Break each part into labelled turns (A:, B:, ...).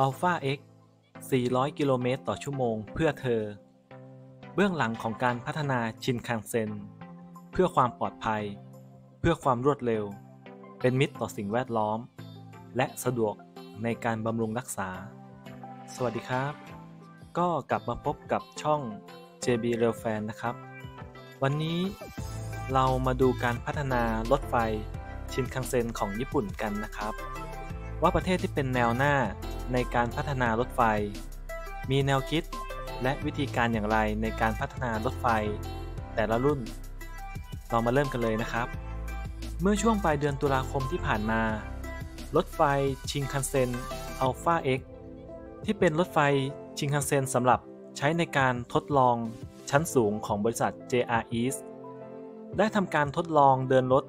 A: Alpha X 400 กิโลเมตรต่อชั่วโมงเพื่อเธอ เบื้องหลังของการพัฒนาชินคังเซ็น เพื่อความปลอดภัย เพื่อความรวดเร็ว เป็นมิตรต่อสิ่งแวดล้อม และสะดวกในการบำรุงรักษา สวัสดีครับ ก็กลับมาพบกับช่อง JB Rail Fan นะครับ วันนี้เรามาดูการพัฒนารถไฟชินคังเซ็นของญี่ปุ่นกันนะครับ ว่าประเทศที่เป็นแนวหน้าในการพัฒนารถไฟ มีแนวคิดและวิธีการอย่างไรในการพัฒนารถไฟ แต่ละรุ่น เรามาเริ่มกันเลยนะครับ เมื่อช่วงปลายเดือนตุลาคมที่ผ่านมา รถไฟชิงคันเซ็นอัลฟา X ที่เป็นรถไฟชิงคันเซ็นสำหรับใช้ในการทดลองชั้นสูงของบริษัท JR East ได้ทำการทดลองเดินรถ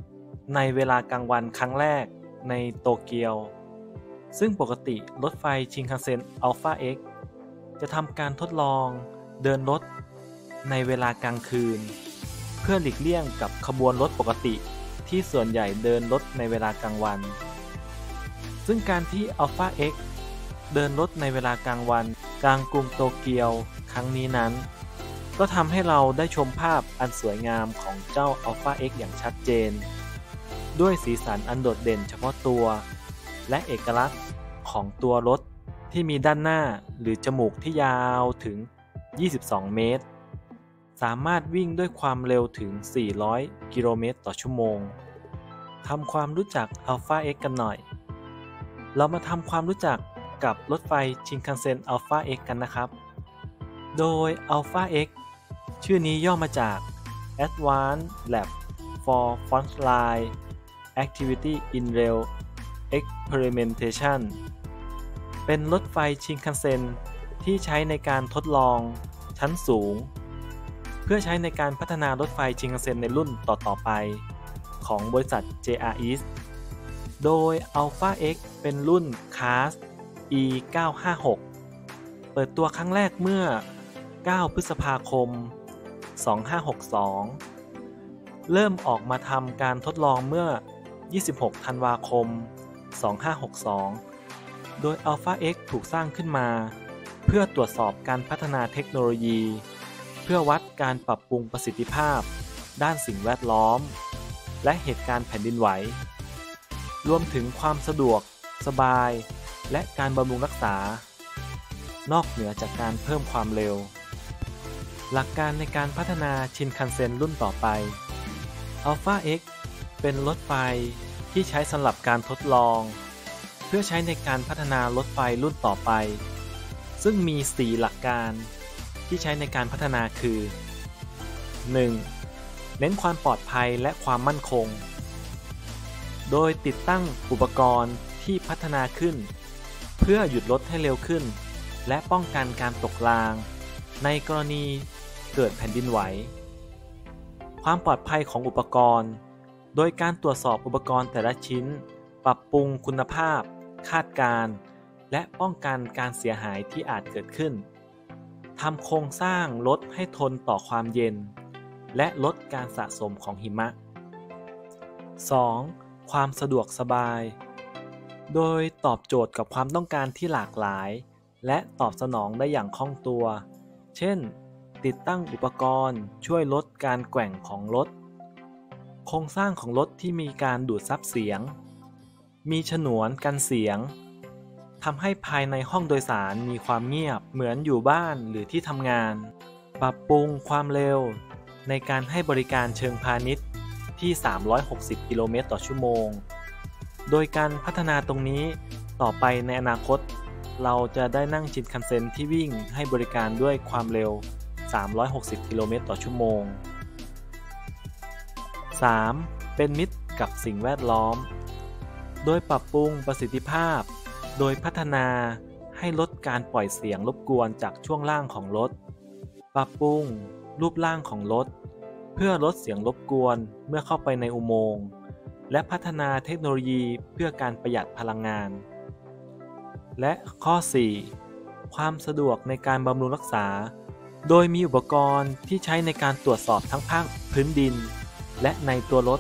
A: ในเวลากลางวันครั้งแรกในโตเกียว ซึ่งปกติรถไฟชิงคันเซ็นอัลฟา X จะทำการทดลองเดินรถในเวลากลางคืน เพื่อหลีกเลี่ยงกับขบวนรถปกติที่ส่วนใหญ่เดินรถในเวลากลางวัน ซึ่งการที่ Alpha X เดินรถในเวลากลางวัน กลางกรุงโตเกียวครั้งนี้นั้น ก็ทำให้เราได้ชมภาพอันสวยงามของเจ้า Alpha X อย่างชัดเจน ด้วยสีสันอันโดดเด่นเฉพาะตัว และเอกลักษณ์ของตัวรถที่มีด้านหน้าหรือจมูกที่ยาวถึง 22 เมตร สามารถวิ่งด้วยความเร็วถึง 400 กิโลเมตรต่อชั่วโมงทำความรู้จัก Alpha X กันหน่อย เรามาทำความรู้จักกับรถไฟชินคันเซ็น Alpha X กันนะครับ โดย Alpha X ชื่อนี้ย่อมาจาก Advanced Lab for Frontline Activity in Rail Experimentation เป็นรถไฟชินคันเซ็นที่ใช้ในการทดลองชั้นสูง เพื่อใช้ในการพัฒนารถไฟชินคันเซ็นในรุ่นต่อ ๆ ไป ของบริษัท JR East โดย Alpha X เป็นรุ่น Class E 956 เปิดตัวครั้งแรกเมื่อ 9 พฤษภาคม 2562 เริ่มออกมาทำการทดลองเมื่อ 26 ธันวาคม 2562 โดย Alpha X ถูกสร้างขึ้นมา เพื่อตรวจสอบการพัฒนาเทคโนโลยี เพื่อวัดการปรับปรุงประสิทธิภาพ ด้านสิ่งแวดล้อม และเหตุการณ์แผ่นดินไหว รวมถึงความสะดวก สบาย และการบำรุงรักษา นอกเหนือจากการเพิ่มความเร็ว หลักการในการพัฒนาชินคันเซ็นรุ่นต่อไป Alpha X เป็นรถไฟ ที่ใช้สำหรับการทดลอง เพื่อใช้ในการพัฒนารถไฟรุ่นต่อไป ซึ่งมี 4 หลักการที่ใช้ในการพัฒนาคือ 1. เน้นความปลอดภัยและความมั่นคง โดยติดตั้งอุปกรณ์ที่พัฒนาขึ้น เพื่อหยุดรถให้เร็วขึ้น และป้องกันการตกราง ในกรณีเกิดแผ่นดินไหว ความปลอดภัยของอุปกรณ์ โดยการตรวจสอบอุปกรณ์แต่ละชิ้น ปรับปรุงคุณภาพ คาดการและป้องกันการเสียหายที่อาจเกิดขึ้นทำโครงสร้างรถให้ทนต่อความเย็น และลดการสะสมของหิมะ 2. ความสะดวกสบาย โดยตอบโจทย์กับความต้องการที่หลากหลาย และตอบสนองได้อย่างคล่องตัว เช่น ติดตั้งอุปกรณ์ช่วยลดการแกว่งของรถ โครงสร้างของรถที่มีการดูดซับเสียง มีฉนวนกันเสียงทำให้ภายในห้องโดยสารมีความเงียบเหมือนอยู่บ้านหรือที่ทำงาน ปรับปรุงความเร็ว ในการให้บริการเชิงพาณิชย์ที่ 360 กิโลเมตรต่อชั่วโมง โดยการพัฒนาตรงนี้ต่อไปในอนาคต เราจะได้นั่งชินคันเซ็นที่วิ่งให้บริการด้วยความเร็ว 360 กิโลเมตรต่อชั่วโมง 3. เป็นมิตรกับสิ่งแวดล้อม โดยปรับปรุงประสิทธิภาพ โดยพัฒนาให้ลดการปล่อยเสียงรบกวนจากช่วงล่างของรถ ปรับปรุงรูปร่างของรถ เพื่อลดเสียงรบกวนเมื่อเข้าไปในอุโมงค์ และพัฒนาเทคโนโลยีเพื่อการประหยัดพลังงาน และข้อ 4. ความสะดวกในการบำรุงรักษา โดยมีอุปกรณ์ที่ใช้ในการตรวจสอบทั้งภาคพื้นดิน และในตัวรถ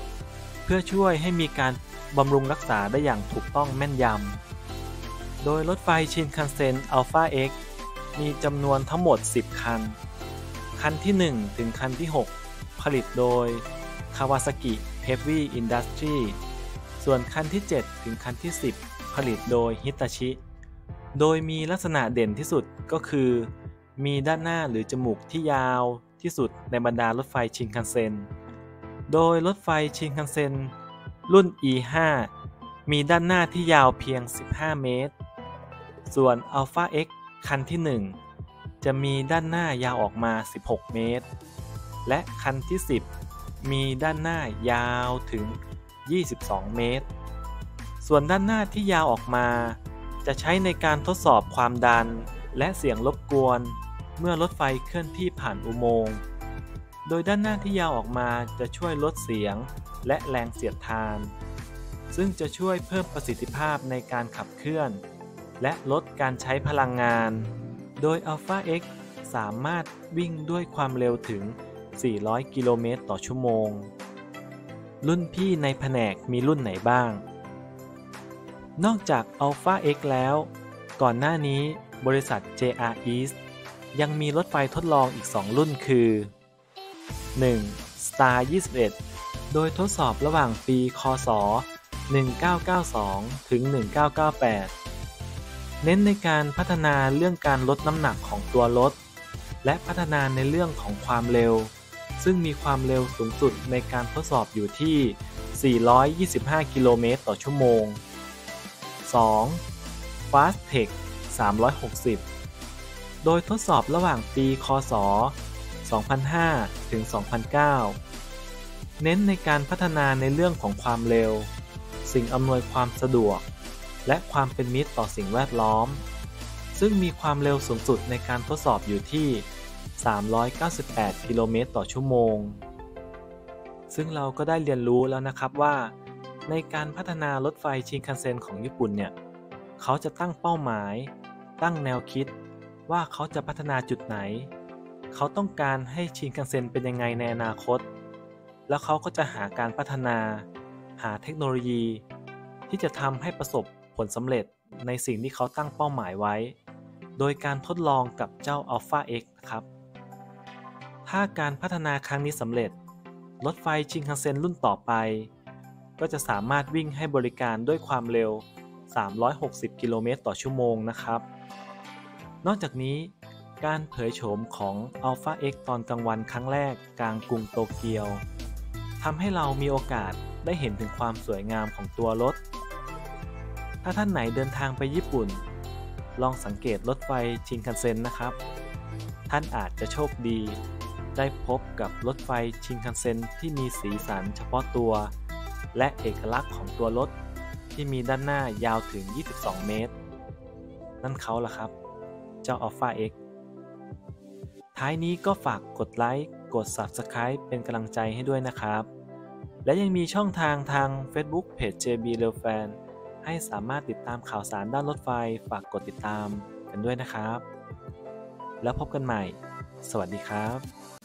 A: เพื่อช่วยให้มีการบำรุงรักษาได้อย่างถูกต้องแม่นยำ โดยรถไฟชินคันเซ็นอัลฟา X มีจำนวนทั้งหมด 10 คัน คันที่ 1 ถึงคันที่ 6 ผลิตโดย Kawasaki Heavy Industry ส่วนคันที่ 7 ถึงคันที่ 10 ผลิตโดย Hitachi โดยมีลักษณะเด่นที่สุดก็คือ มีด้านหน้าหรือจมูกที่ยาวที่สุดในบรรดารถไฟชินคันเซ็น โดยรถไฟชินคันเซ็น รุ่น E5 มีด้านหน้าที่ยาวเพียง 15 เมตร ส่วน Alpha X คันที่ 1 จะมีด้านหน้ายาวออกมา 16 เมตร และคันที่ 10 มีด้านหน้ายาวถึง 22 เมตร ส่วนด้านหน้าที่ยาวออกมา จะใช้ในการทดสอบความดันและเสียงรบกวน เมื่อรถไฟเคลื่อนที่ผ่านอุโมงค์ โดยด้านหน้าที่ยาวออกมาจะช่วยลดเสียงและแรงเสียดทาน ซึ่งจะช่วยเพิ่มประสิทธิภาพในการขับเคลื่อน และลดการใช้พลังงาน โดย Alpha X สามารถวิ่งด้วยความเร็วถึง 400 กิโลเมตรต่อชั่วโมง รุ่นพี่ในแผนกมีรุ่นไหนบ้าง นอกจาก Alpha X แล้ว ก่อนหน้านี้บริษัท JR East ยังมีรถไฟทดลองอีก 2 รุ่นคือ 1. Star 21 โดยทดสอบระหว่างปี คศ 1992 ถึง 1998 เน้นในการพัฒนาเรื่องการลดน้ำหนักของตัวรถ และพัฒนาในเรื่องของความเร็ว ซึ่งมีความเร็วสูงสุดในการทดสอบอยู่ที่ 425 กิโลเมตรต่อชั่วโมง 2. Fast Tech 360 โดยทดสอบระหว่างปี คศ 2005 ถึง 2009 เน้นในการพัฒนาในเรื่องของความเร็ว สิ่งอำนวยความสะดวก และความเป็นมิตรต่อสิ่งแวดล้อม ซึ่งมีความเร็วสูงสุดในการทดสอบอยู่ที่ 398 กิโลเมตรต่อชั่วโมง ซึ่งเราก็ได้เรียนรู้แล้วนะครับว่า ในการพัฒนารถไฟชินคันเซ็นของญี่ปุ่นเนี่ย เขาจะตั้งเป้าหมาย ตั้งแนวคิดว่าเขาจะพัฒนาจุดไหน เขาต้องการให้ชินคันเซ็นเป็นยังไงในอนาคต แล้วเขาก็จะหาการพัฒนา หาเทคโนโลยี ที่จะทำให้ประสบผลสำเร็จในสิ่งที่เขาตั้งเป้าหมายไว้ โดยการทดลองกับเจ้า Alpha X นะครับ ถ้าการพัฒนาครั้งนี้สำเร็จ รถไฟชินคันเซ็นรุ่นต่อไป ก็จะสามารถวิ่งให้บริการด้วยความเร็ว 360 กิโลเมตรต่อชั่วโมงนะครับ นอกจากนี้ การเผยโฉมของ Alpha X ตอนกลางวันครั้งแรกกลางกรุงโตเกียวทำให้เรามีโอกาสได้เห็นถึงความสวยงามของตัวรถ ถ้าท่านไหนเดินทางไปญี่ปุ่น ลองสังเกตรถไฟชินคันเซ็นนะครับ ท่านอาจจะโชคดี ได้พบกับรถไฟชินคันเซ็นที่มีสีสันเฉพาะตัว และเอกลักษณ์ของตัวรถที่มีด้านหน้ายาวถึง 22 เมตร นั่นเขาล่ะครับ เจ้า Alpha X ท้ายนี้ก็ฝากกดไลค์ กด Subscribe เป็นกำลังใจให้ด้วยนะครับ และยังมีช่องทางทาง Facebook Page JB r e l Fan ให้สามารถติดตามข่าวสารด้านรถไฟ ฝากกดติดตามกันด้วยนะครับ แล้วพบกันใหม่ สวัสดีครับ